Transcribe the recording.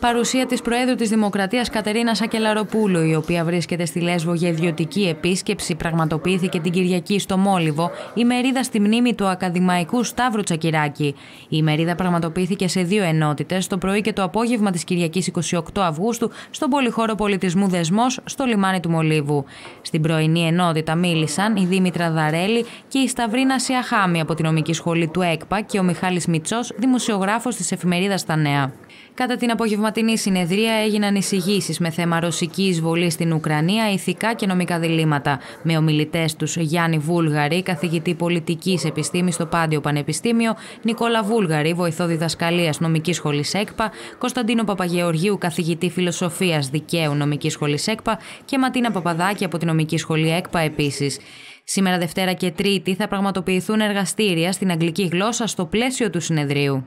Παρουσία της Προέδρου της Δημοκρατίας Κατερίνας Ακελαροπούλου, η οποία βρίσκεται στη Λέσβο για ιδιωτική επίσκεψη, πραγματοποιήθηκε την Κυριακή στο Μόλιβο η μερίδα στη μνήμη του Ακαδημαϊκού Σταύρου Τσακυράκη. Η μερίδα πραγματοποιήθηκε σε δύο ενότητες, το πρωί και το απόγευμα της Κυριακής 28 Αυγούστου, στον πολυχώρο πολιτισμού Δεσμός, στο λιμάνι του Μολύβου. Στην πρωινή ενότητα μίλησαν η Δήμητρα Δαρέλη και η Σταυρίνα Σιαχάμι από την νομική σχολή του ΕΚΠΑ και ο Μιχάλης Μιτσό, δημοσιογράφος της εφημερίδας Τα Νέα. Κατά την απογευματινή συνεδρία έγιναν εισηγήσεις με θέμα ρωσική εισβολή στην Ουκρανία, ηθικά και νομικά διλήμματα. Με ομιλητές τους Γιάννη Βούλγαρη, καθηγητή πολιτικής επιστήμης στο Πάντιο Πανεπιστήμιο, Νικόλα Βούλγαρη, βοηθό διδασκαλίας νομικής σχολής ΕΚΠΑ, Κωνσταντίνο Παπαγεωργίου, καθηγητή φιλοσοφίας δικαίου νομικής σχολής ΕΚΠΑ και Ματίνα Παπαδάκη από την νομική σχολή ΕΚΠΑ επίσης. Σήμερα Δευτέρα και Τρίτη θα πραγματοποιηθούν εργαστήρια στην αγγλική γλώσσα στο πλαίσιο του συνεδρίου.